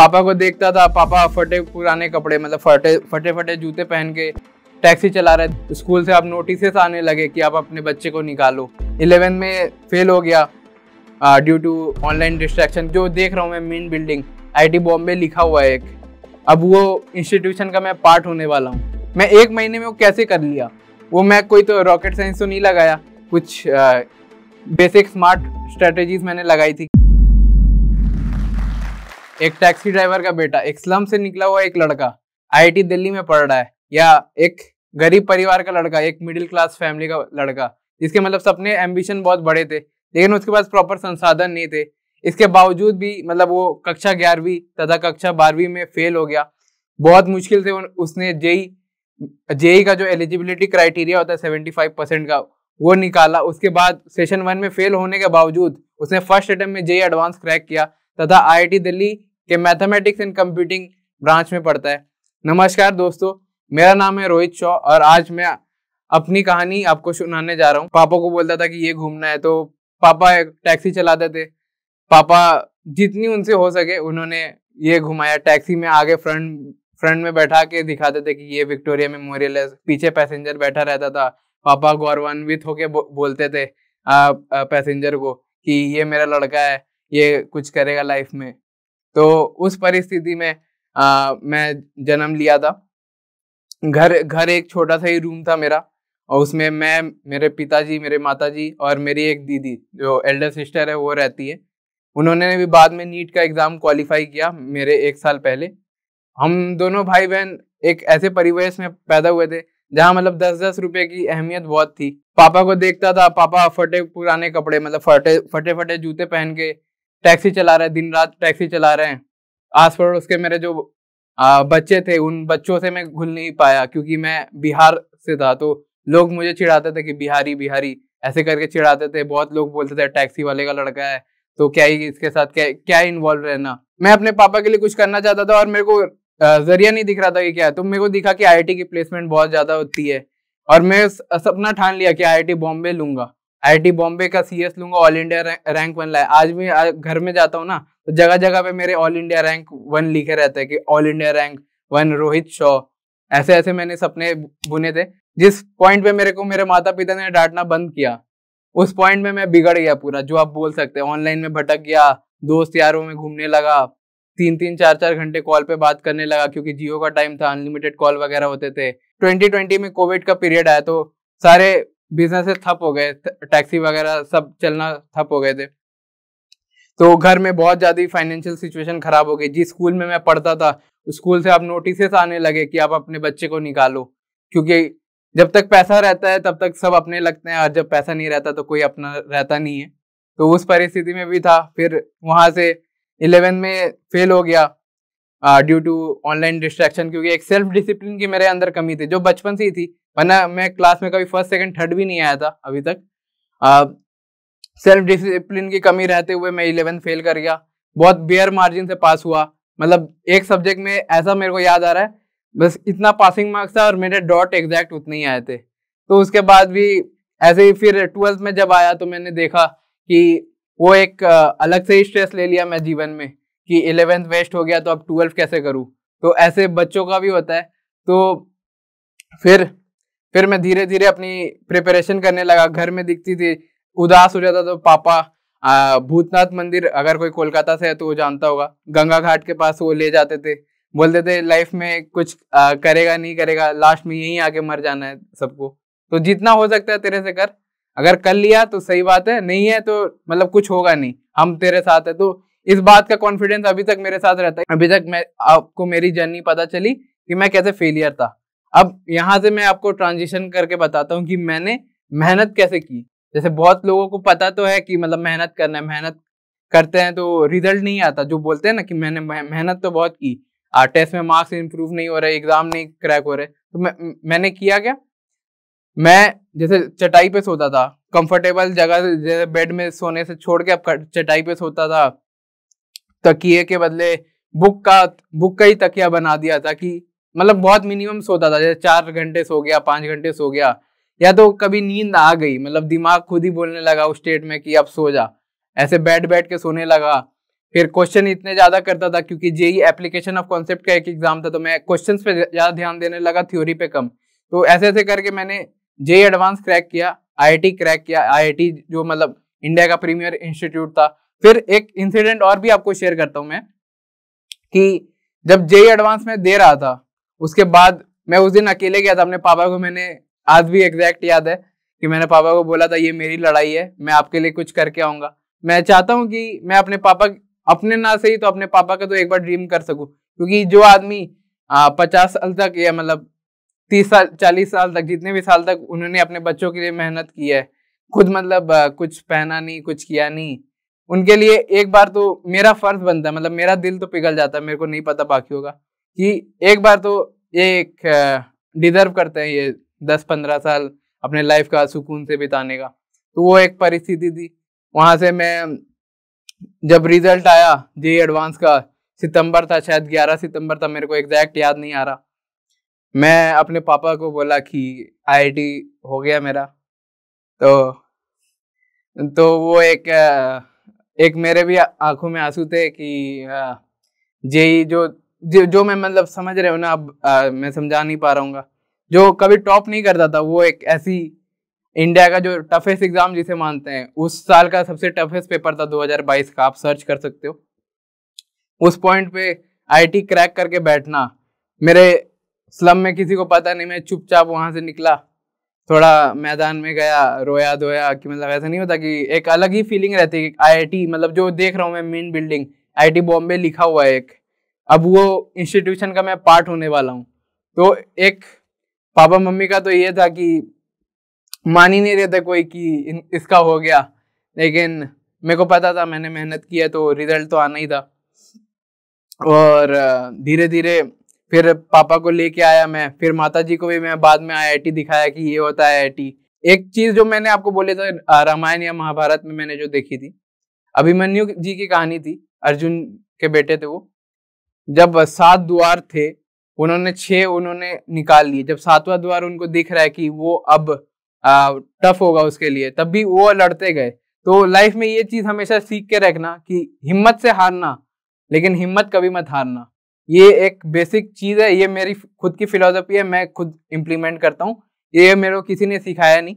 पापा को देखता था, पापा फटे पुराने कपड़े मतलब फटे फटे फटे जूते पहन के टैक्सी चला रहे स्कूल से आप नोटिस आने लगे कि आप अपने बच्चे को निकालो। इलेवन में फेल हो गया ड्यू टू ऑनलाइन डिस्ट्रैक्शन जो देख रहा हूँ मैं मेन बिल्डिंग आईटी बॉम्बे लिखा हुआ है एक। अब वो इंस्टीट्यूशन का मैं पार्ट होने वाला हूँ। मैं एक महीने में वो कैसे कर लिया? वो मैं कोई तो रॉकेट साइंस तो नहीं लगाया, कुछ बेसिक स्मार्ट स्ट्रेटेजीज मैंने लगाई थी। एक टैक्सी ड्राइवर का बेटा, एक स्लम से निकला हुआ एक लड़का आईआईटी दिल्ली में पढ़ रहा है, या एक गरीब परिवार का लड़का, एक मिडिल क्लास फैमिली का लड़का, जिसके मतलब सपने एम्बिशन बहुत बड़े थे, लेकिन उसके पास प्रॉपर संसाधन नहीं थे। इसके बावजूद भी मतलब वो कक्षा ग्यारहवीं तथा कक्षा बारहवीं में फेल हो गया। बहुत मुश्किल से उसने जेई जेई का जो एलिजिबिलिटी क्राइटेरिया होता है सेवेंटी फाइव परसेंट का, वो निकाला। उसके बाद सेशन वन में फेल होने के बावजूद, उसने फ़र्स्ट अटेम्प्ट में जेई एडवांस क्रैक किया, तथा आईआईटी दिल्ली के मैथमेटिक्स एंड कंप्यूटिंग ब्रांच में पढ़ता है। नमस्कार दोस्तों मेरा नाम है रोहित शॉ और आज मैं अपनी कहानी आपको सुनाने जा रहा हूँ। पापा को बोलता था कि ये घूमना है तो पापा टैक्सी चलाते थे। पापा जितनी उनसे हो सके उन्होंने ये घुमाया। टैक्सी में आगे फ्रंट फ्रंट में बैठा के दिखाते थे कि ये विक्टोरिया मेमोरियल है। पीछे पैसेंजर बैठा रहता था। पापा गौरवान्वित होके बो, बोलते थे आ, आ, पैसेंजर को कि ये मेरा लड़का है ये कुछ करेगा लाइफ में। तो उस परिस्थिति में आ, मैं जन्म लिया था। घर घर एक छोटा सा ही रूम था मेरा और उसमें मैं मेरे पिताजी मेरे माताजी और मेरी एक दीदी जो एल्डर सिस्टर है वो रहती है। उन्होंने भी बाद में नीट का एग्ज़ाम क्वालिफाई किया मेरे एक साल पहले। हम दोनों भाई बहन एक ऐसे परिवेश में पैदा हुए थे जहाँ मतलब दस दस रुपए की अहमियत बहुत थी। पापा को देखता था पापा फटे पुराने कपड़े मतलब फटे फटे फटे जूते पहन के टैक्सी चला रहे दिन रात टैक्सी चला रहे हैं। आस पड़ोस के मेरे जो आ, बच्चे थे उन बच्चों से मैं घुल नहीं पाया क्योंकि मैं बिहार से था तो लोग मुझे चिढ़ाते थे कि बिहारी बिहारी ऐसे करके चिढ़ाते थे। बहुत लोग बोलते थे टैक्सी वाले का लड़का है तो क्या ही इसके साथ क्या क्या इन्वॉल्व रहना? मैं अपने पापा के लिए कुछ करना चाहता था और मेरे को ज़रिया नहीं दिख रहा था कि क्या है। तो मेरे को दिखा कि आई की प्लेसमेंट बहुत ज़्यादा होती है और मैं सपना ठान लिया कि आई बॉम्बे लूँगा। आई बॉम्बे का सी एस लूँगा ऑल इंडिया रैंक वन लाए आज भी घर में जाता हूँ ना तो जगह जगह पे मेरे ऑल इंडिया रैंक वन लिखे रहते हैं कि all India rank one Rohit Shaw. ऐसे ऐसे मैंने सपने बुने थे। जिस पॉइंट पे मेरे को, मेरे माता पिता ने डांटना बंद किया, उस पॉइंट में मैं बिगड़ गया पूरा, जो आप बोल सकते हैं। ऑनलाइन में भटक गया, दोस्त यारों में घूमने लगा तीन तीन चार चार घंटे कॉल पे बात करने लगा, क्योंकि जियो का टाइम था अनलिमिटेड कॉल वगैरह होते थे। 2020 में कोविड का पीरियड आया तो सारे बिजनेसेस ठप हो गए टैक्सी वगैरह सब चलना ठप हो गए थे। तो घर में बहुत ज़्यादा फाइनेंशियल सिचुएशन खराब हो गई। जिस स्कूल में मैं पढ़ता था स्कूल से आप नोटिस आने लगे कि आप अपने बच्चे को निकालो। क्योंकि जब तक पैसा रहता है, तब तक सब अपने लगते हैं। और जब पैसा नहीं रहता तो कोई अपना रहता नहीं है। तो उस परिस्थिति में भी था। फिर वहाँ से इलेवेंथ में फेल हो गया। ड्यू टू ऑनलाइन डिस्ट्रैक्शन क्योंकि एक सेल्फ डिसिप्लिन की मेरे अंदर कमी थी, जो बचपन से ही थी। वरना मैं क्लास में कभी फ़र्स्ट सेकंड थर्ड भी नहीं आया था अभी तक। सेल्फ डिसिप्लिन की कमी रहते हुए मैं इलेवन फेल कर गया। बहुत बेयर मार्जिन से पास हुआ। मतलब एक सब्जेक्ट में ऐसा मेरे को याद आ रहा है, बस इतना पासिंग मार्क्स था और मेरे डॉट एग्जैक्ट उतने ही आए थे। तो उसके बाद भी ऐसे ही फिर ट्वेल्थ में जब आया तो मैंने देखा कि वो एक अलग से ही स्ट्रेस ले लिया मैं जीवन में। कि इलेवेंथ वेस्ट हो गया तो अब ट्वेल्थ कैसे करूँ? तो ऐसे बच्चों का भी होता है। तो फिर फिर मैं धीरे धीरे अपनी प्रिपरेशन करने लगा। घर में दिखती थी उदास हो जाता तो पापा भूतनाथ मंदिर अगर कोई कोलकाता से है तो वो जानता होगा। गंगा घाट के पास वो ले जाते थे। बोलते थे लाइफ में कुछ आ, करेगा नहीं करेगा लास्ट में यहीं आके मर जाना है सबको। तो जितना हो सकता है तेरे से कर। अगर कर लिया तो सही बात है नहीं है तो मतलब कुछ होगा नहीं। हम तेरे साथ है तो इस बात का कॉन्फिडेंस अभी तक मेरे साथ रहता है। अभी तक मैं, आपको मेरी जर्नी पता चली कि मैं कैसे फेलियर था। अब यहाँ से मैं आपको ट्रांजिशन करके बताता हूँ कि मैंने मेहनत कैसे की। जैसे बहुत लोगों को पता तो है कि मतलब मेहनत करना है, मेहनत करते हैं तो रिज़ल्ट नहीं आता। जो बोलते हैं ना कि मैंने मेहनत तो बहुत की टेस्ट में मार्क्स इंप्रूव नहीं हो रहे एग्ज़ाम नहीं क्रैक हो रहे तो मैं मैंने किया क्या? मैं जैसे चटाई पे सोता था कंफर्टेबल जगह जैसे बेड में सोने से छोड़ के अब चटाई पे सोता था तकिए के बदले बुक का बुक का ही तकिया बना दिया था कि मतलब बहुत मिनिमम सोता था, जैसे चार घंटे सो गया, पाँच घंटे सो गया, या तो कभी नींद आ गई मतलब दिमाग खुद ही बोलने लगा उस स्टेट में कि अब सो जा। ऐसे बैठ बैठ के सोने लगा। फिर क्वेश्चन इतने ज़्यादा करता था क्योंकि जेई एप्लीकेशन ऑफ़ कॉन्सेप्ट का एक एग्ज़ाम था तो मैं क्वेश्चन पे ज़्यादा ध्यान देने लगा थ्योरी पे कम। तो ऐसे ऐसे करके मैंने जेई एडवांस क्रैक किया आईआईटी क्रैक किया आईआईटी जो मतलब इंडिया का प्रीमियर इंस्टीट्यूट था फिर एक इंसिडेंट और भी आपको शेयर करता हूँ मैं, कि जब जेई एडवांस में दे रहा था, उसके बाद मैं उस दिन अकेले गया था, अपने पापा को मैंने, आज भी एग्जैक्ट याद है, कि मैंने पापा को बोला था, ये मेरी लड़ाई है, मैं आपके लिए कुछ करके आऊँगा। मैं चाहता हूँ कि मैं अपने पापा, अपने ना से ही तो अपने पापा का तो एक बार ड्रीम कर सकूँ, क्योंकि जो आदमी पचास साल तक या मतलब तीस साल, चालीस साल तक, जितने भी साल तक उन्होंने अपने बच्चों के लिए मेहनत की है, खुद मतलब कुछ पहना नहीं, कुछ किया नहीं उनके लिए एक बार तो मेरा फ़र्ज़ बनता है मतलब मेरा दिल तो पिघल जाता है, मेरे को नहीं पता बाकी होगा, कि एक बार तो ये एक डिजर्व करते हैं ये दस पंद्रह साल अपने लाइफ का सुकून से बिताने का। तो वो एक परिस्थिति थी। वहाँ से मैं, जब रिज़ल्ट आया जे एडवांस का, सितंबर था शायद, ग्यारह सितंबर था, मेरे को एग्जैक्ट याद नहीं आ रहा। मैं अपने पापा को बोला कि आईआईटी हो गया मेरा। तो तो वो एक एक मेरे भी आँखों में आँसू थे कि जेई जो जो, जो मैं मतलब समझ रहे हो ना अब मैं समझा नहीं पा रहा जो कभी टॉप नहीं करता था वो एक ऐसी इंडिया का जो टफेस्ट एग्ज़ाम जिसे मानते हैं उस साल का सबसे टफेस्ट पेपर था 2022 का आप सर्च कर सकते हो। उस पॉइंट पे आईटी क्रैक करके बैठना मेरे स्लम में किसी को पता नहीं मैं चुपचाप वहाँ से निकला। थोड़ा मैदान में गया, रोया धोया, कि मतलब ऐसा नहीं होता कि एक अलग ही फीलिंग रहती है आईआईटी मतलब जो देख रहा हूँ मैं मेन बिल्डिंग आईआईटी बॉम्बे लिखा हुआ है एक। अब वो इंस्टीट्यूशन का मैं पार्ट होने वाला हूँ। तो एक पापा मम्मी का तो ये था कि मान ही नहीं रहे थे कोई कि इसका हो गया। लेकिन मेरे को पता था, मैंने मेहनत की है तो रिज़ल्ट तो आना ही था। और धीरे धीरे फिर पापा को लेके आया मैं फिर माता जी को भी मैं बाद में आईआईटी दिखाया कि ये होता है आईआईटी एक चीज़ जो मैंने आपको बोले था रामायण या महाभारत में मैंने जो देखी थी अभिमन्यु जी की कहानी थी अर्जुन के बेटे थे वो। जब सात द्वार थे उन्होंने छह उन्होंने निकाल लिए। जब सातवां द्वार उनको दिख रहा है कि वो अब आ, टफ होगा उसके लिए तब भी वो लड़ते गए। तो लाइफ में ये चीज़ हमेशा सीख के रखना कि हिम्मत से हारना लेकिन हिम्मत कभी मत हारना। ये एक बेसिक चीज़ है, ये मेरी खुद की फिलोसफी है, मैं खुद इम्प्लीमेंट करता हूँ। ये मेरे को किसी ने सिखाया नहीं।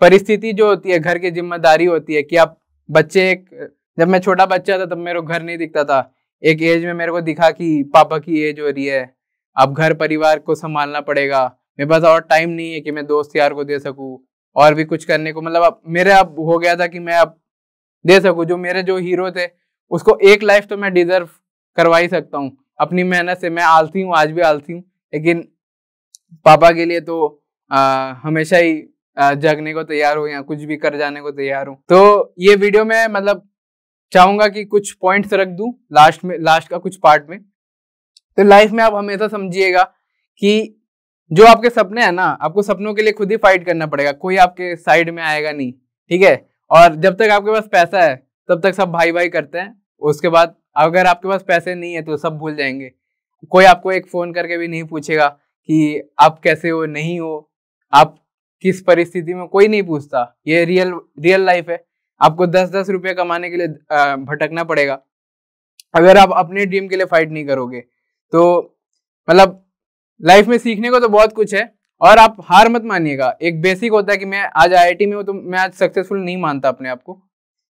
परिस्थिति जो होती है, घर की ज़िम्मेदारी होती है कि आप बच्चे एक, जब मैं छोटा बच्चा था, तब मेरे को घर नहीं दिखता था। एक एज में मेरे को दिखा कि पापा की एज हो रही है, अब घर परिवार को संभालना पड़ेगा। मेरे पास और टाइम नहीं है कि मैं दोस्त यार को दे सकूँ, और भी कुछ करने को। मतलब अब मेरे अब हो गया था कि मैं अब दे सकूँ, जो मेरे जो हीरो थे, उसको एक लाइफ तो मैं डिजर्व करवा ही सकता हूँ। अपनी मेहनत से मैं आलती हूँ आज भी आलती हूँ। लेकिन पापा के लिए तो आ, हमेशा ही जगने को तैयार हो या कुछ भी कर जाने को तैयार हूँ। तो ये वीडियो में मतलब चाहूँगा कि कुछ पॉइंट्स रख दूँ लास्ट में लास्ट का कुछ पार्ट में। तो लाइफ में आप हमेशा समझिएगा कि जो आपके सपने हैं ना आपको सपनों के लिए खुद ही फाइट करना पड़ेगा कोई आपके साइड में आएगा नहीं ठीक है? और जब तक आपके पास पैसा है तब तक सब भाई भाई करते हैं उसके बाद अगर आपके पास पैसे नहीं है तो सब भूल जाएँगे। कोई आपको एक फ़ोन करके भी नहीं पूछेगा कि आप कैसे हो, नहीं हो, आप किस परिस्थिति में कोई नहीं पूछता। ये रियल रियल लाइफ है। आपको दस दस रुपये कमाने के लिए भटकना पड़ेगा। अगर आप अपने ड्रीम के लिए फाइट नहीं करोगे तो मतलब लाइफ में सीखने को तो बहुत कुछ है और आप हार मत मानिएगा। एक बेसिक होता है कि मैं आज आईआईटी में हूँ तो मैं आज सक्सेसफुल नहीं मानता अपने आप को।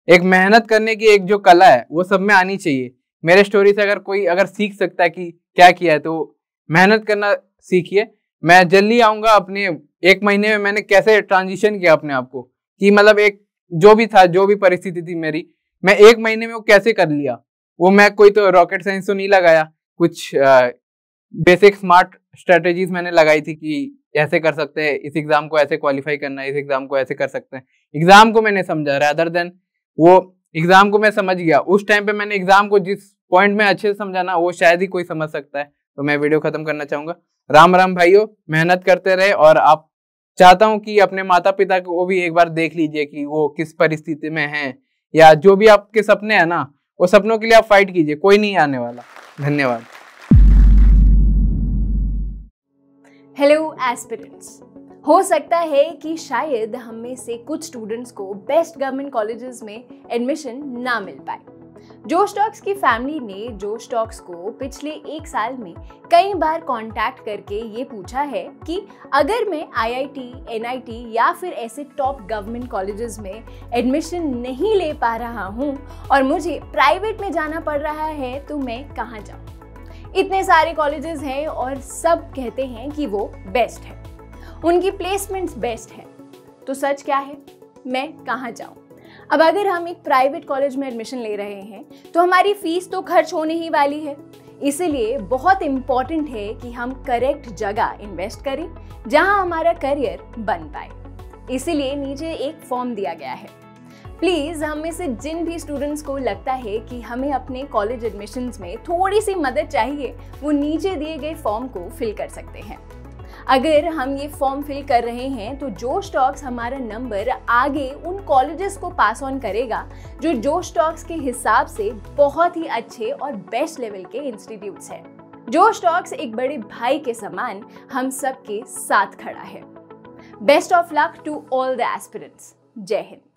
एक मेहनत करने की एक जो कला है, वो सब में आनी चाहिए। मेरे स्टोरी से अगर कोई अगर सीख सकता है कि क्या किया है तो मेहनत करना सीखिए। मैं जल्दी आऊँगा अपने, एक महीने में मैंने कैसे ट्रांजिशन किया अपने आप को, कि मतलब एक, जो भी था, जो भी परिस्थिति थी मेरी, मैं एक महीने में वो कैसे कर लिया? वो मैं कोई तो रॉकेट साइंस तो नहीं लगाया, कुछ बेसिक स्मार्ट स्ट्रेटेजीज मैंने लगाई थी कि ऐसे कर सकते हैं, इस एग्ज़ाम को ऐसे क्वालिफाई करना है, इस एग्ज़ाम को ऐसे कर सकते हैं। एग्ज़ाम को मैंने समझा रादर देन वो एग्ज़ाम को मैं समझ गया। उस टाइम पे मैंने एग्ज़ाम को जिस पॉइंट में अच्छे से समझाना वो शायद ही कोई समझ सकता है। तो मैं वीडियो खत्म करना चाहूँगा। राम राम भाइयों, मेहनत करते रहे और आप चाहता हूँ कि अपने माता पिता को भी एक बार देख लीजिए कि वो किस परिस्थिति में है या जो भी आपके सपने हैं ना, वो सपनों के लिए आप फाइट कीजिए, कोई नहीं आने वाला। धन्यवाद। हेलो एस्पिरेंट्स हो सकता है कि शायद हम में से कुछ स्टूडेंट्स को बेस्ट गवर्नमेंट कॉलेजेस में एडमिशन ना मिल पाए। जो स्टॉक्स की फैमिली ने जो स्टॉक्स को पिछले एक साल में कई बार कांटेक्ट करके ये पूछा है कि अगर मैं आईआईटी, एनआईटी या फिर ऐसे टॉप गवर्नमेंट कॉलेजेस में एडमिशन नहीं ले पा रहा हूँ और मुझे प्राइवेट में जाना पड़ रहा है तो मैं कहाँ जाऊँ? इतने सारे कॉलेजेस हैं और सब कहते हैं कि वो बेस्ट है। उनकी प्लेसमेंट्स बेस्ट है। तो सच क्या है? मैं कहाँ जाऊँ? अब अगर हम एक प्राइवेट कॉलेज में एडमिशन ले रहे हैं तो हमारी फ़ीस तो खर्च होने ही वाली है। इसीलिए बहुत इंपॉर्टेंट है कि हम करेक्ट जगह इन्वेस्ट करें, जहाँ हमारा करियर बन पाए। इसीलिए नीचे एक फॉर्म दिया गया है। प्लीज़ हम में से जिन भी स्टूडेंट्स को लगता है कि हमें अपने कॉलेज एडमिशन्स में थोड़ी सी मदद चाहिए, वो नीचे दिए गए फॉर्म को फिल कर सकते हैं। अगर हम ये फॉर्म फिल कर रहे हैं तो जो स्टॉक्स हमारा नंबर आगे उन कॉलेजेस को पास ऑन करेगा, जो जो स्टॉक्स के हिसाब से बहुत ही अच्छे और बेस्ट लेवल के इंस्टीट्यूट्स हैं। जो स्टॉक्स एक बड़े भाई के समान हम सबके साथ खड़ा है। Best of luck to all the aspirants जय हिंद।